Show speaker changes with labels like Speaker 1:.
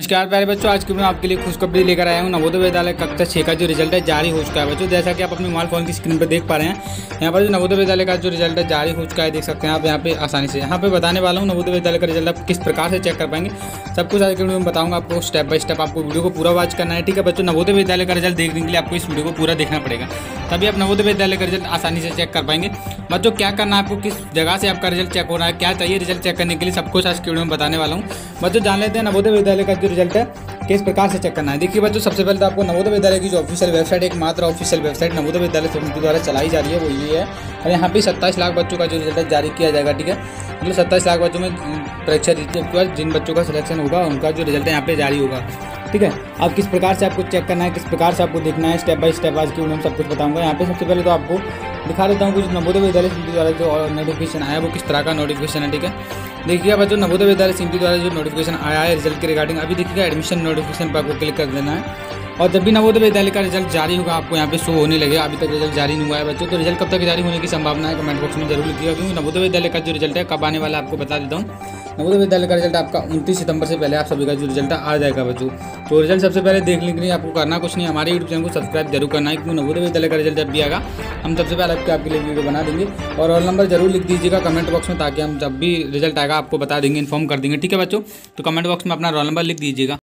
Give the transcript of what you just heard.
Speaker 1: नमस्कार प्यारे बच्चों, आज की मैं आपके लिए खुशखबरी लेकर आया हूँ। नवोदय विद्यालय कक्षा छः का जो रिज़ल्ट है, जारी हो चुका है बच्चों। जैसा कि आप अपने मोबाइल फ़ोन की स्क्रीन पर देख पा रहे हैं, यहाँ पर जो नवोदय विद्यालय का जो रिज़ल्ट है, जारी हो चुका है, देख सकते हैं आप यहाँ पे आसानी से। यहाँ पे बताने वाला हूँ, नवोदय विद्यालय का रिज़ल्ट आप किस प्रकार से चेक कर पाएँगे। सब कुछ आज के वीडियो में बताऊँगा आपको स्टेप बाय स्टेप आपको वीडियो को पूरा वॉच करना है, ठीक है बच्चों? नवोदय विद्यालय का रिज़ल्ट देखने के लिए आपको इस वीडियो को पूरा देखना पड़ेगा। तभी आप नवोदय विद्यालय का रिज़ल्ट आसानी से चेक कर पाएँगे। बच्चों, क्या करना है आपको, किस जगह से आपका रिज़ल्ट चेक हो रहा है, क्या चाहिए रिज़ल्ट चेक करने के लिए, सब कुछ आज के वीडियो में बताने वाला हूँ। बच्चों, जान लेते हैं, नवोदय विद्यालय का जो रिज़ल्ट है, किस प्रकार से चेक करना है? देखिए बच्चों, सबसे पहले तो आपको नवोदय विद्यालय की जो ऑफिशियल वेबसाइट एक मात्र ऑफिशियल वेबसाइट नवोदय विद्यालय समिति द्वारा चलाई जा रही है, वो ये है। और यहाँ पे सत्ताईस लाख बच्चों का जो रिज़ल्ट जारी किया जाएगा, ठीक है? मतलब सत्ताईस लाख बच्चों में परीक्षा के जिन बच्चों का सिलेक्शन होगा, उनका जो रिज़ल्ट यहाँ पे जारी होगा, ठीक है? अब किस प्रकार से आपको चेक करना है, किस प्रकार से आपको देखना है स्टेप बाय स्टेप आज की वीडियो सब कुछ बताऊँगा। यहाँ पे सबसे पहले तो आपको दिखा देता हूँ कुछ नवोदय विद्यालय समिति द्वारा जो नोटिफिकेशन आया, वो किस तरह का नोटिफिकेशन है, ठीक है? देखिए बच्चों नवोदय विद्यालय समिति द्वारा जो नोटिफिकेशन आया है रिज़ल्ट के रिगार्डिंग अभी देखिएगा एडमिशन नोटिफिकेशन पर आपको क्लिक कर देना है। और जब भी नवोदय विद्यालय का रिज़ल्ट जारी होगा, आपको यहाँ पे शो होने लगेगा अभी तक रिज़ल्ट जारी नहीं हुआ है बच्चों तो रिज़ल्ट कब तक जारी होने की संभावना है कमेंट बॉक्स में ज़रूर लिखिएगा, क्योंकि नवोदय विद्यालय का जो रिज़ल्ट है, कब आने वाला है, आपको बता देता हूँ। नवोदय विद्यालय का रिज़ल्ट आपका उनतीस सितंबर से पहले आप सभी का जो रिज़ल्ट आ जाएगा बच्चों। तो रिज़ल्ट सबसे पहले देख लेंगे आपको करना कुछ नहीं, हमारे यूट्यूब चैनल को सब्सक्राइब ज़रूर करना है क्योंकि नवोदय विद्यालय का रिज़ल्ट जब भी आएगा, हम सबसे पहले आपके आपके लिए वीडियो बना देंगे। और रोल नंबर ज़रूर लिख दीजिएगा कमेंट बॉक्स में, ताकि हम जब भी रिज़ल्ट आएगा, आपको बता देंगे इन्फॉर्म कर देंगे। ठीक है बच्चों? तो कमेंट बॉक्स में अपना रोल नंबर लिख दीजिएगा।